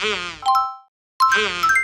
Mm-hmm.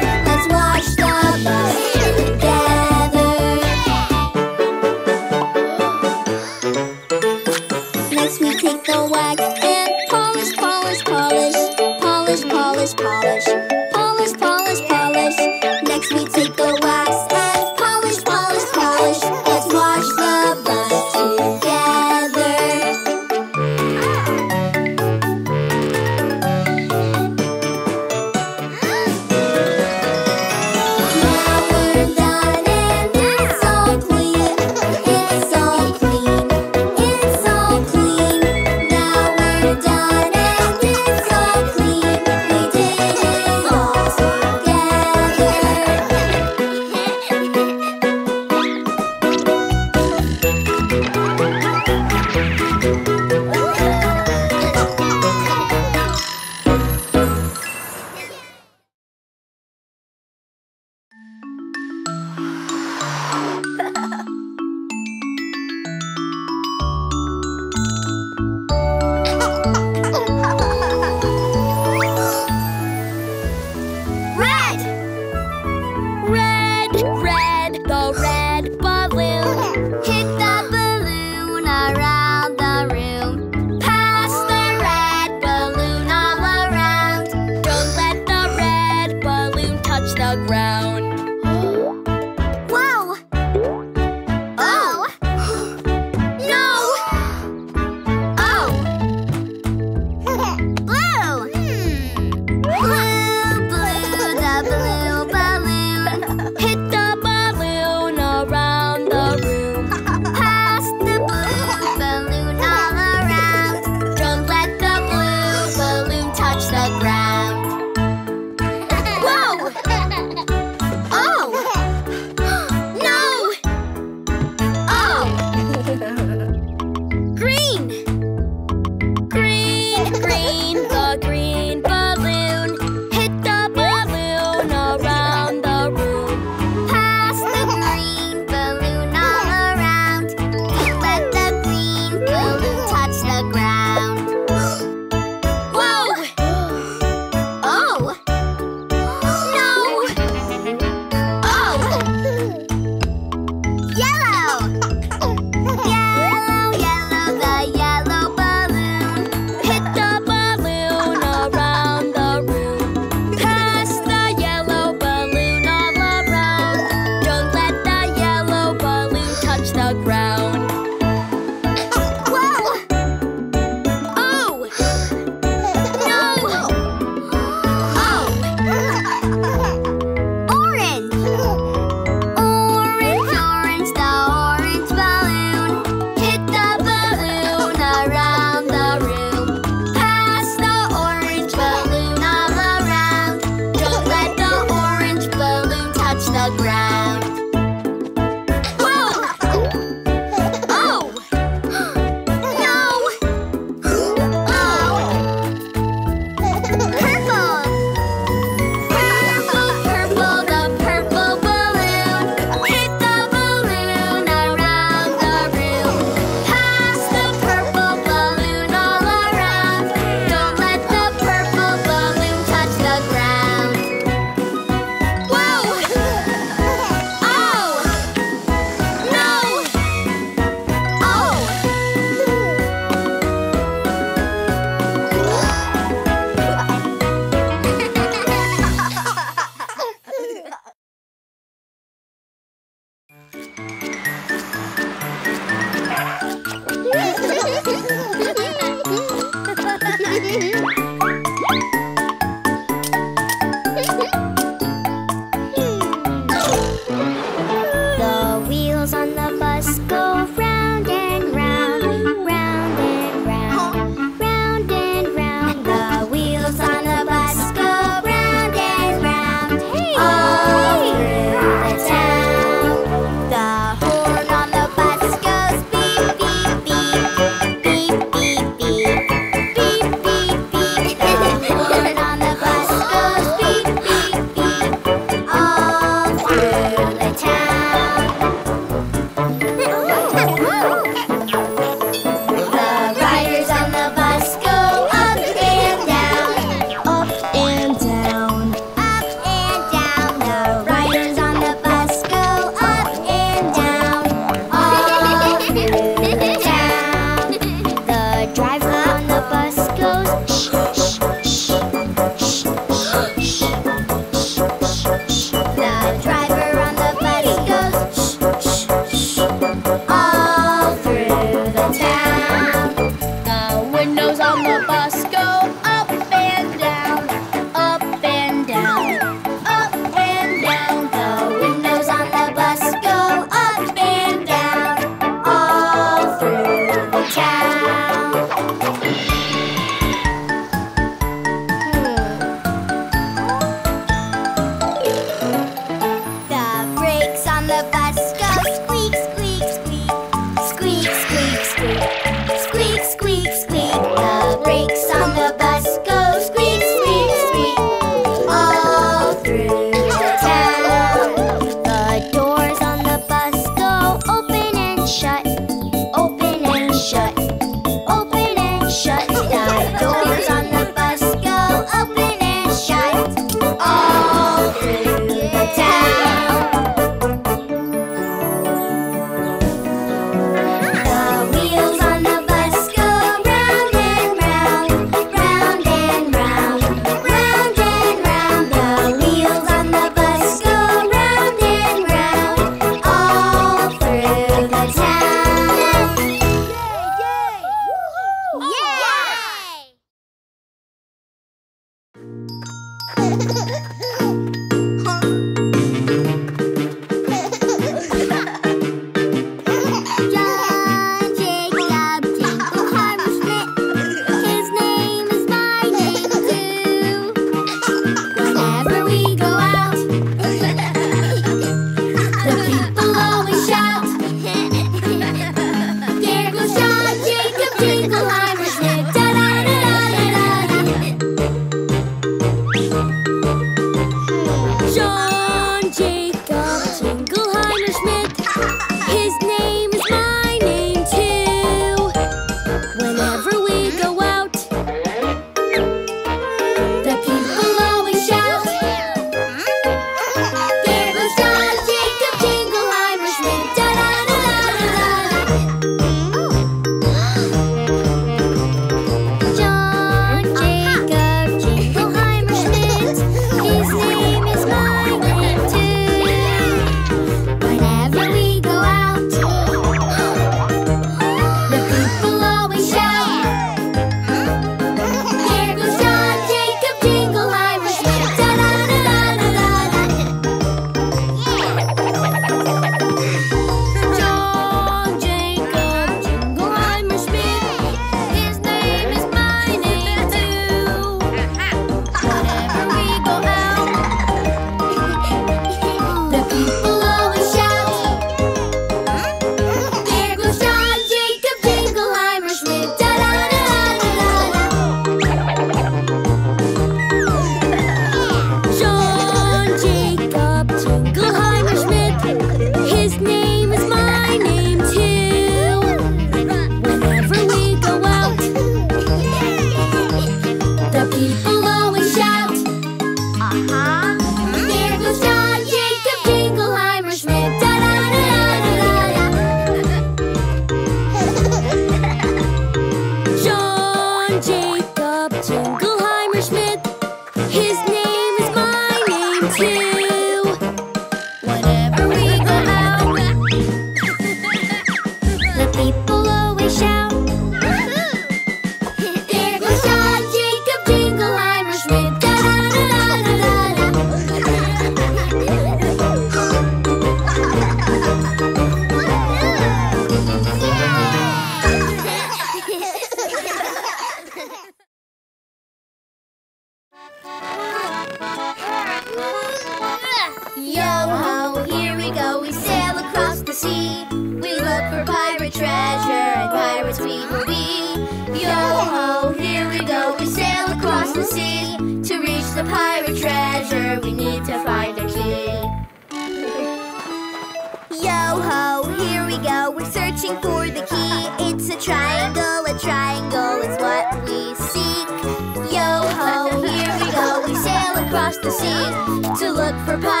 Yo look for we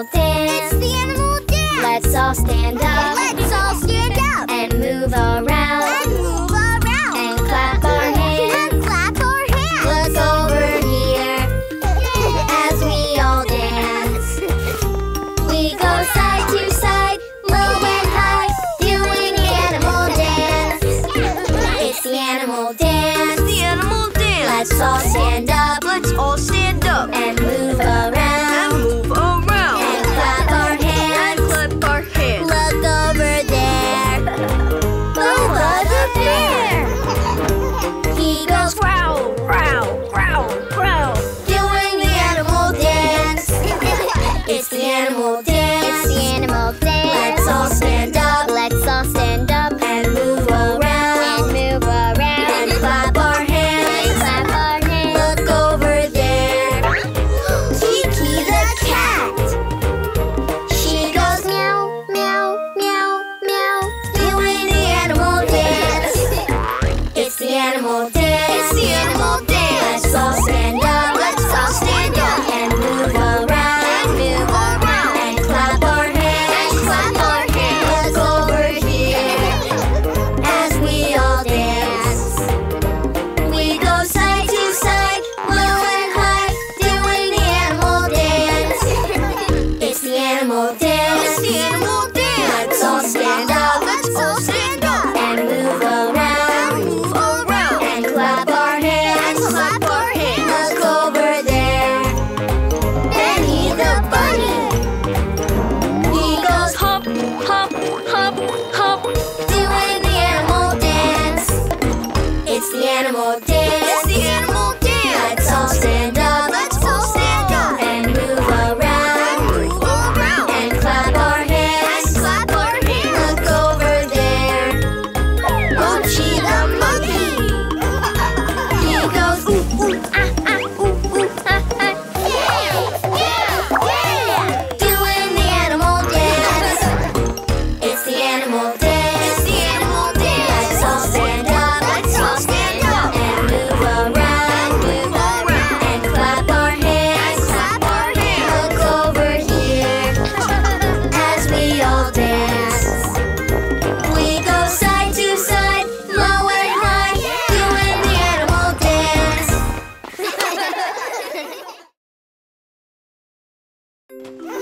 animal dance. It's the animal dance. Let's all stand up. Let's all stand up. And move around. And move around. And clap our hands. And clap our hands. Look over here as we all dance. We go side to side, low and high, doing the animal dance. It's the animal dance. It's the animal dance. Let's all stand up.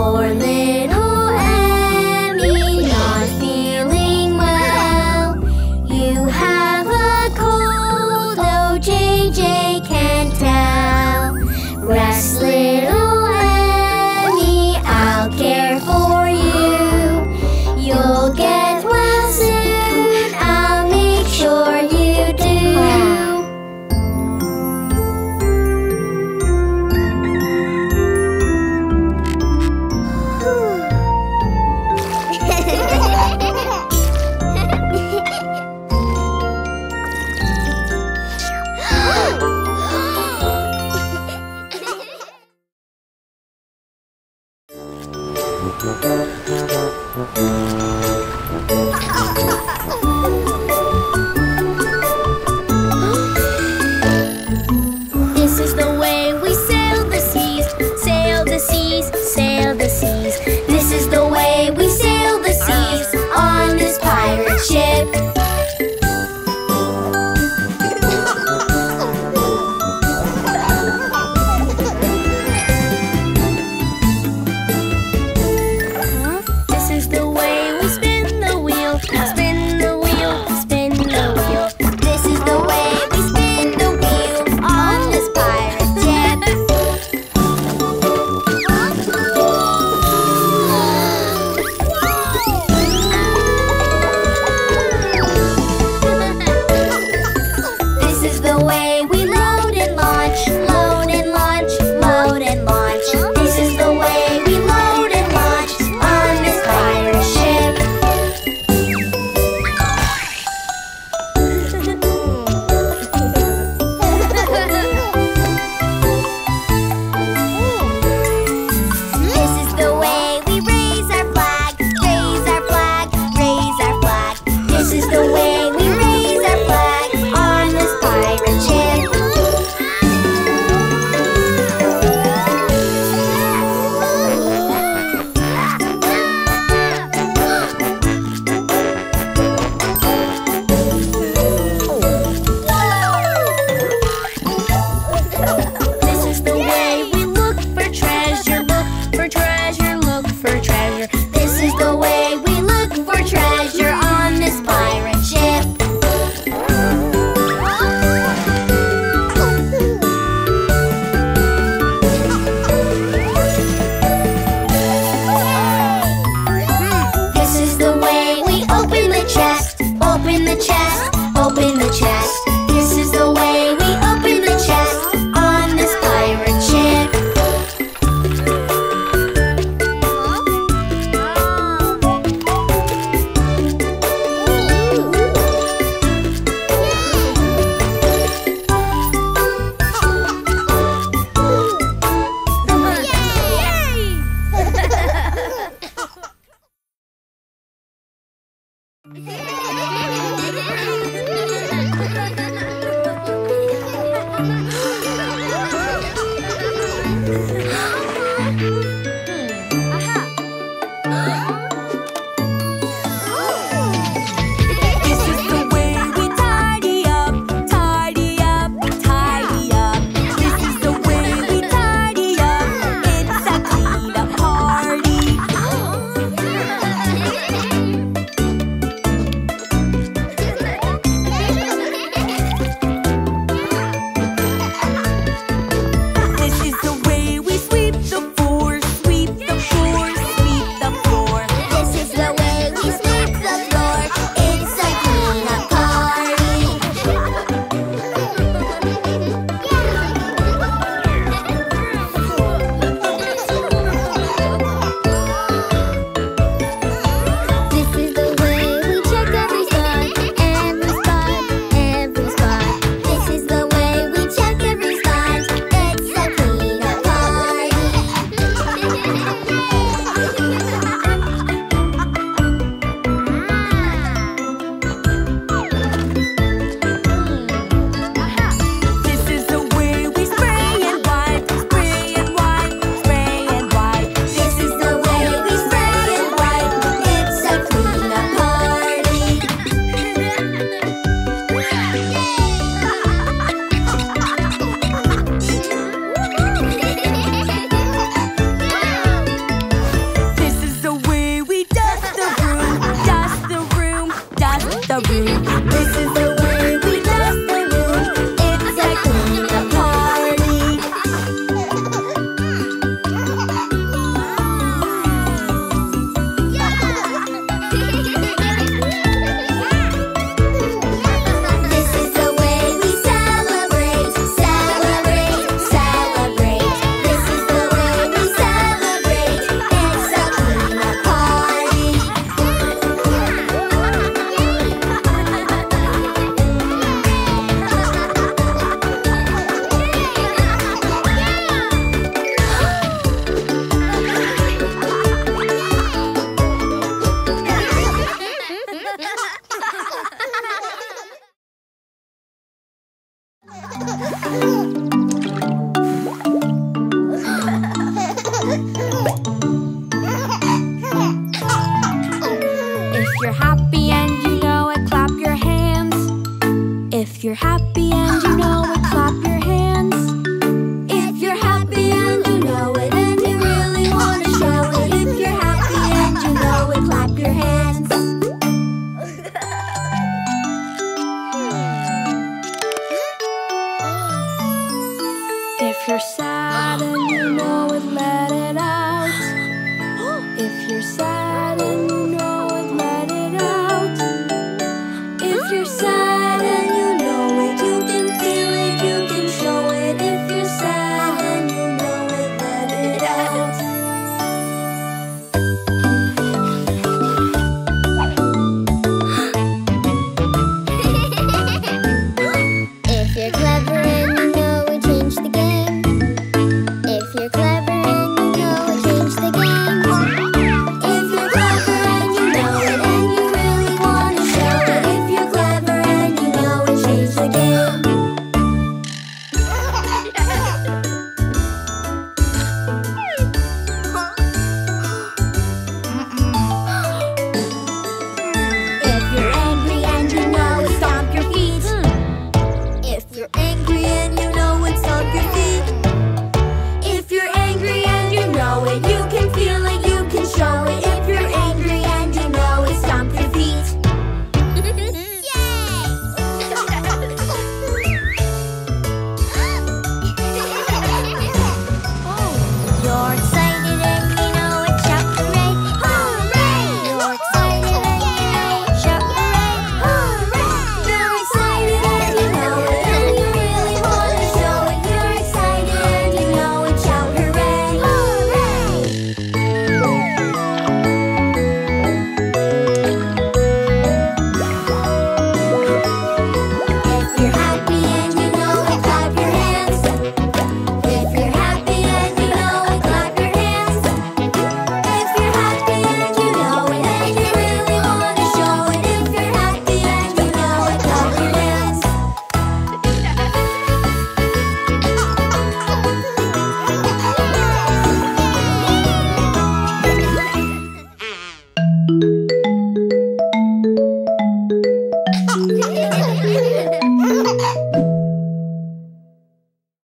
for